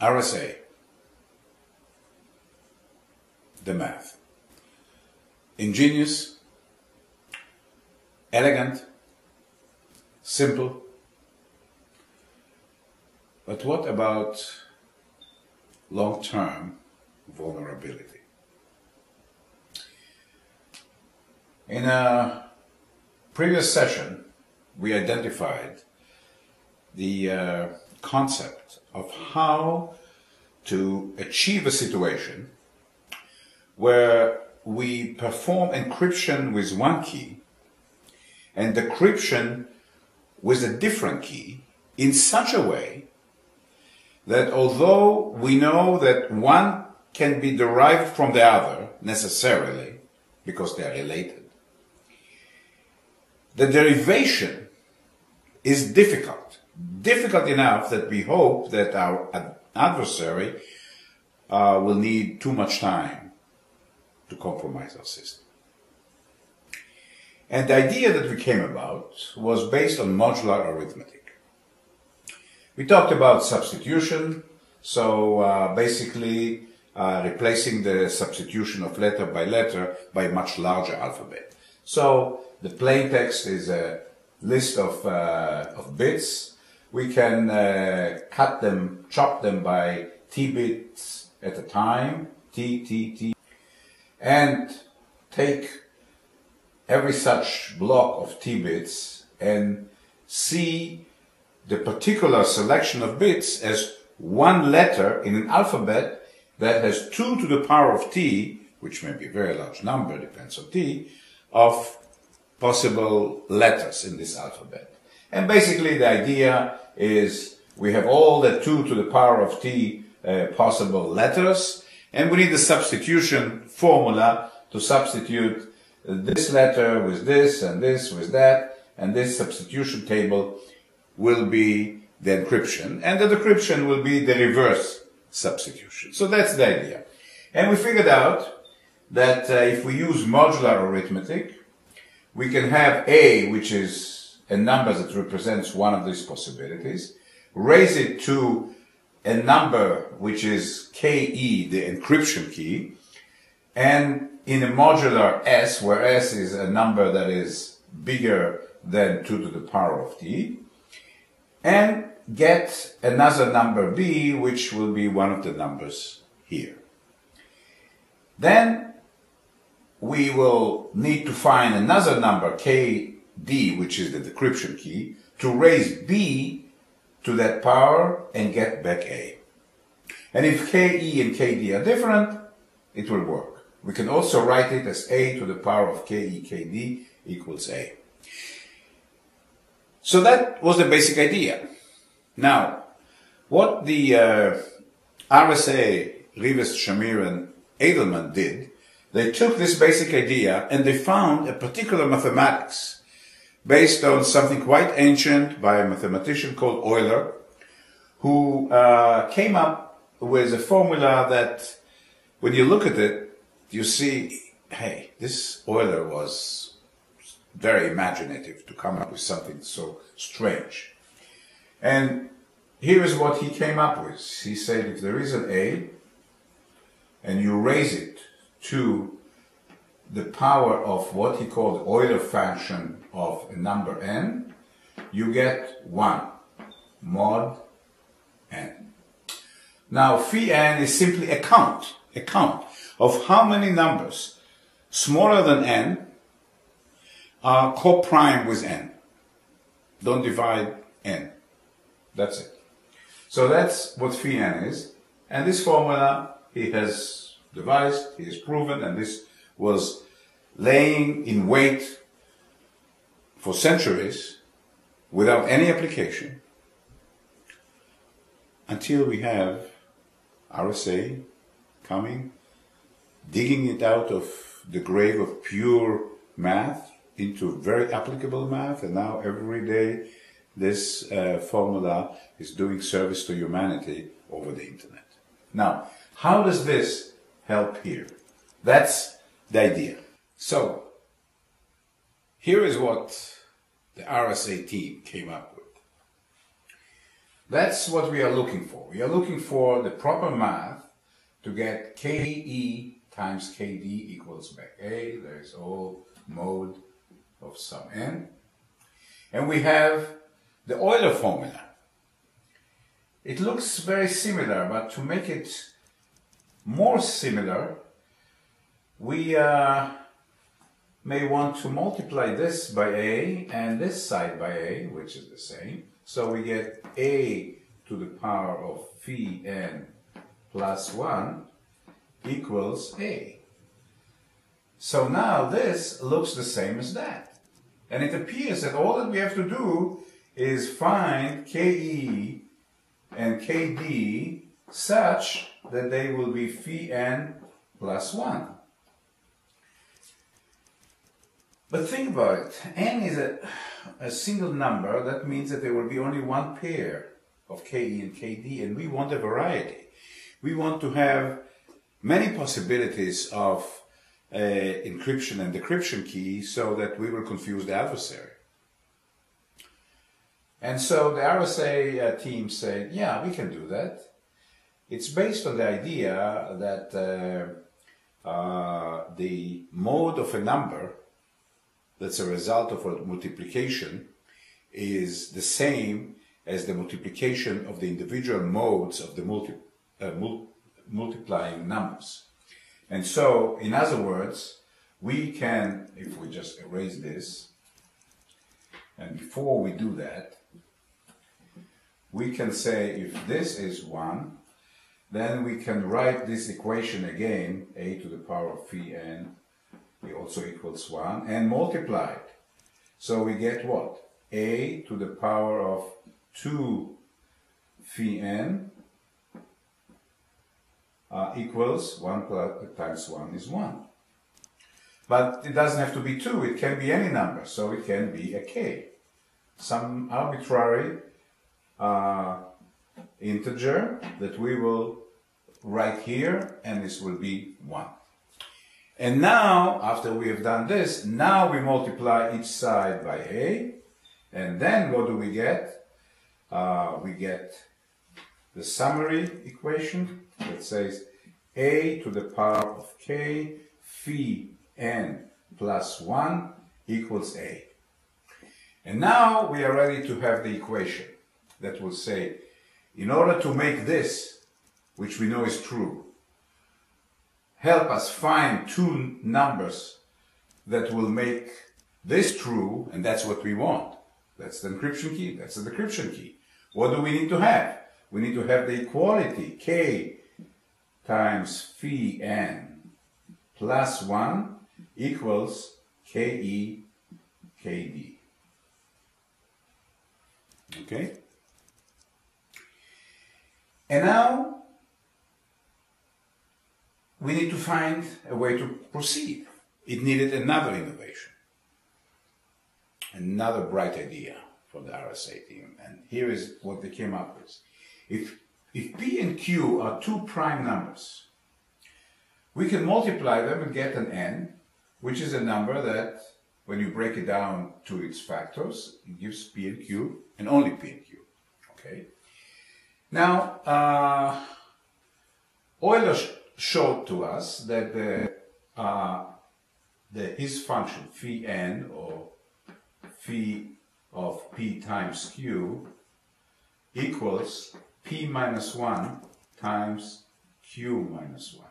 RSA, the math. Ingenious, elegant, simple. But what about long term vulnerability? In a previous session, we identified the uh, concept of how to achieve a situation where we perform encryption with one key and decryption with a different key in such a way that although we know that one can be derived from the other necessarily because they are related, the derivation is difficult. Difficult enough that we hope that our adversary uh, will need too much time to compromise our system. And the idea that we came about was based on modular arithmetic. We talked about substitution, so uh, basically uh, replacing the substitution of letter by letter by a much larger alphabet. So the plain text is a list of, uh, of bits. We can uh, cut them, chop them by t bits at a time, t, t, t, and take every such block of t bits and see the particular selection of bits as one letter in an alphabet that has 2 to the power of t, which may be a very large number, depends on t, of possible letters in this alphabet. And basically the idea is we have all the 2 to the power of t uh, possible letters, and we need the substitution formula to substitute this letter with this and this with that, and this substitution table will be the encryption, and the decryption will be the reverse substitution. So that's the idea. And we figured out that uh, if we use modular arithmetic, we can have A, which is a number that represents one of these possibilities, raise it to a number which is KE, the encryption key, and in a modular S, where S is a number that is bigger than 2 to the power of t, and get another number b, which will be one of the numbers here. Then we will need to find another number, kd, which is the decryption key, to raise b to that power and get back a. And if ke and kd are different, it will work. We can also write it as a to the power of ke kd equals a. So that was the basic idea. Now, what the uh, RSA, Rivest, Shamir, and Adleman did, they took this basic idea and they found a particular mathematics based on something quite ancient by a mathematician called Euler, who uh, came up with a formula that, when you look at it, you see, hey, this Euler was very imaginative to come up with something so strange. And here is what he came up with. He said if there is an A and you raise it to the power of what he called Euler function of a number n, you get 1 mod n. Now phi n is simply a count, a count of how many numbers smaller than n are co-prime with n. Don't divide n. That's it. So that's what phi n is. And this formula he has devised, he has proven, and this was laying in wait for centuries without any application until we have RSA coming digging it out of the grave of pure math into very applicable math, and now every day this uh, formula is doing service to humanity over the internet. Now, how does this help here? That's the idea. So, here is what the RSA team came up with. That's what we are looking for. We are looking for the proper math to get KE times KD equals back A. There is all mode of some n. And we have the Euler formula. It looks very similar, but to make it more similar, we uh, may want to multiply this by a and this side by a, which is the same. So we get a to the power of phi n plus 1 equals a. So now this looks the same as that. And it appears that all that we have to do is find ke and kd such that they will be phi n plus 1. But think about it. n is a, a single number. That means that there will be only one pair of ke and kd, and we want a variety. We want to have many possibilities of uh, encryption and decryption key so that we will confuse the adversary. And so the RSA uh, team said, yeah, we can do that. It's based on the idea that uh, uh, the mode of a number that's a result of a multiplication is the same as the multiplication of the individual modes of the multi, uh, mul multiplying numbers. And so, in other words, we can, if we just erase this, and before we do that, we can say if this is 1, then we can write this equation again, a to the power of phi n, also equals 1, and multiply it. So we get what? a to the power of 2 phi n uh, equals 1 plus, times 1 is 1. But it doesn't have to be 2, it can be any number, so it can be a k. Some arbitrary uh, integer that we will write here, and this will be 1. And now, after we have done this, now we multiply each side by a, and then what do we get? Uh, we get the summary equation that says a to the power of k phi n plus 1 equals a. And now we are ready to have the equation that will say, in order to make this, which we know is true, help us find two numbers that will make this true, and that's what we want. That's the encryption key, that's the decryption key. What do we need to have? We need to have the equality, k times phi n plus 1 equals ke kd. Okay? And now we need to find a way to proceed. It needed another innovation, another bright idea from the RSA team. And here is what they came up with. If, if P and Q are two prime numbers, we can multiply them and get an n, which is a number that, when you break it down to its factors, it gives P and Q, and only P and Q. Okay. Now, uh, Euler showed to us that the, uh, the his function phi n or phi of p times q equals p minus 1 times q minus 1.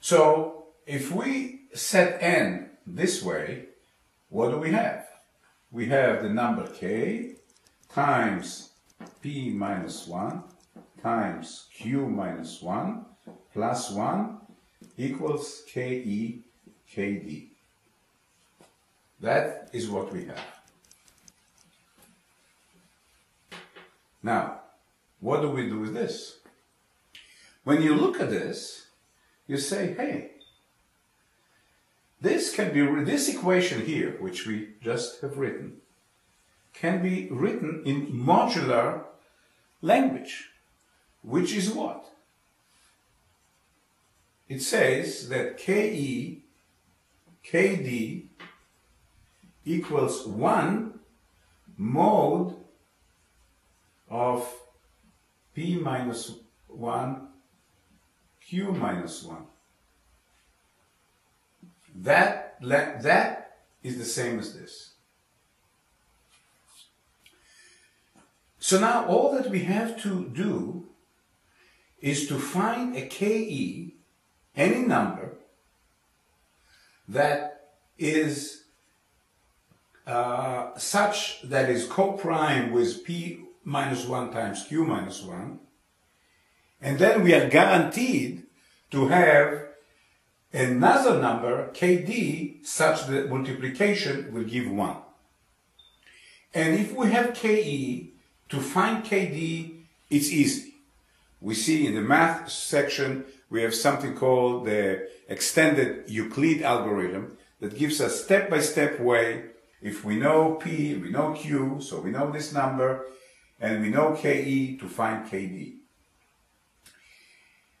So if we set n this way, what do we have? We have the number k times p minus 1 times q minus 1 plus 1 equals ke kd. That is what we have. Now, what do we do with this? When you look at this, you say, hey, this can be, this equation here, which we just have written, can be written in modular language, which is what? It says that KE, KD equals 1 mode of p minus 1 q minus 1. That, that is the same as this. So now all that we have to do is to find a KE, any number, that is uh, such that is co-prime with P minus 1 times Q minus 1, and then we are guaranteed to have another number, KD, such that multiplication will give 1. And if we have KE, to find KD, it's easy. We see in the math section, we have something called the extended Euclid algorithm that gives us step-by-step way. If we know P, we know Q, so we know this number, and we know KE to find KD.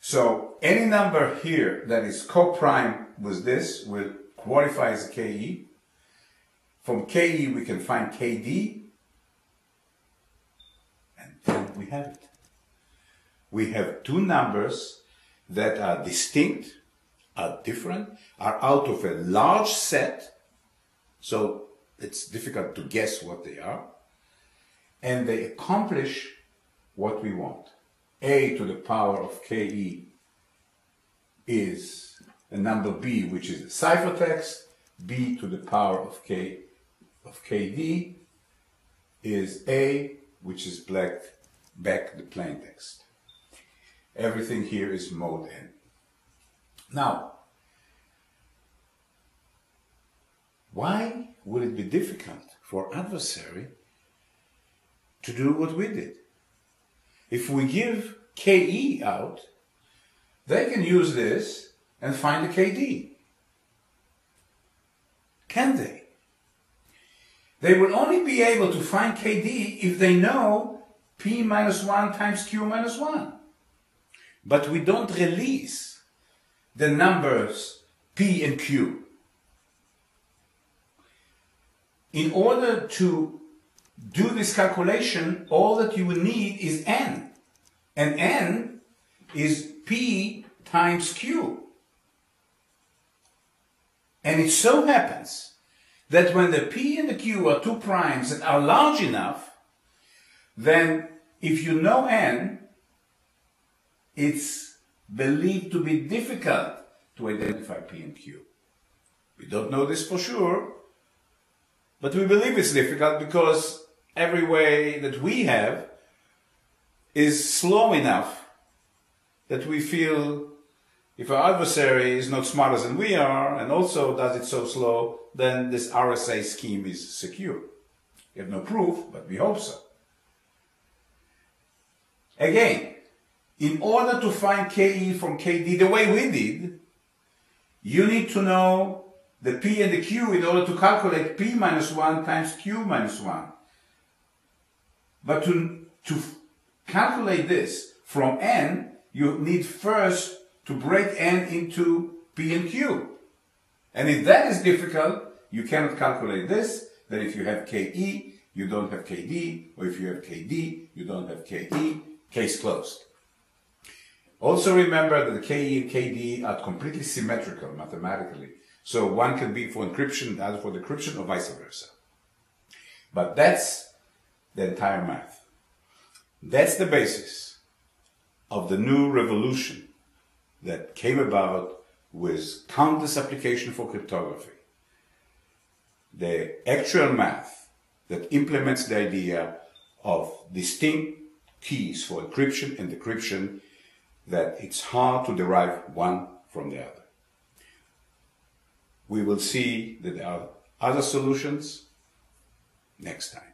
So any number here that is co-prime with this will qualify as a KE. From KE we can find KD, and then we have it. We have two numbers that are distinct, are different, are out of a large set, so it's difficult to guess what they are, and they accomplish what we want a to the power of ke is a number b, which is a ciphertext. b to the power of k of kd is a, which is black back the plain text. Everything here is mode n. Now, why would it be difficult for adversary to do what we did? If we give KE out, they can use this and find the KD. Can they? They will only be able to find KD if they know P minus 1 times Q minus 1. But we don't release the numbers P and Q. In order to do this calculation, all that you will need is n. And n is p times q. And it so happens that when the p and the q are two primes that are large enough, then if you know n, it's believed to be difficult to identify p and q. We don't know this for sure, but we believe it's difficult because every way that we have is slow enough that we feel if our adversary is not smarter than we are and also does it so slow, then this RSA scheme is secure. We have no proof, but we hope so. Again, in order to find KE from KD the way we did, you need to know the P and the Q in order to calculate P minus 1 times Q minus 1. But to, to calculate this from n, you need first to break n into p and q. And if that is difficult, you cannot calculate this, that if you have ke, you don't have kd, or if you have kd, you don't have ke, case closed. Also remember that the ke and kd are completely symmetrical mathematically. So one can be for encryption, the other for decryption, or vice versa. But that's the entire math. That's the basis of the new revolution that came about with countless application for cryptography. The actual math that implements the idea of distinct keys for encryption and decryption that it's hard to derive one from the other. We will see that there are other solutions next time.